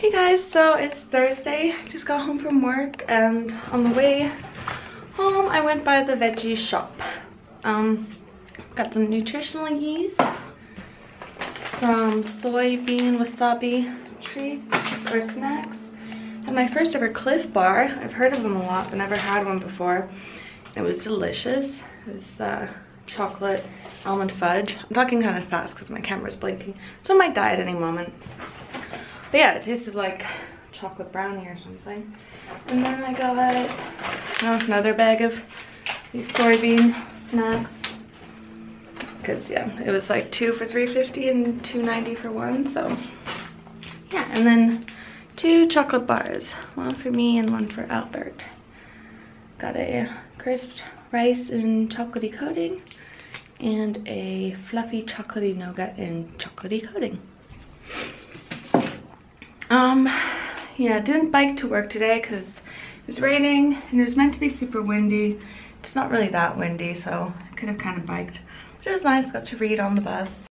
Hey guys, so it's Thursday. I Just got home from work and on the way home I went by the veggie shop. Um, got some nutritional yeast, some soybean wasabi treats or snacks, and my first ever Clif Bar. I've heard of them a lot but never had one before. It was delicious. It was uh, chocolate almond fudge. I'm talking kind of fast because my camera's blinking, so I might die at any moment. But yeah, it tasted like chocolate brownie or something. And then I got oh, another bag of these soybean snacks. Cause yeah, it was like two for 350 and 290 for one. So yeah, and then two chocolate bars, one for me and one for Albert. Got a crisp rice and chocolatey coating and a fluffy chocolatey nougat and chocolatey coating. Um, yeah, didn't bike to work today because it was raining and it was meant to be super windy. It's not really that windy, so I could have kind of biked. But it was nice, got to read on the bus.